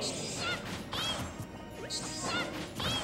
Shut up! Shut up!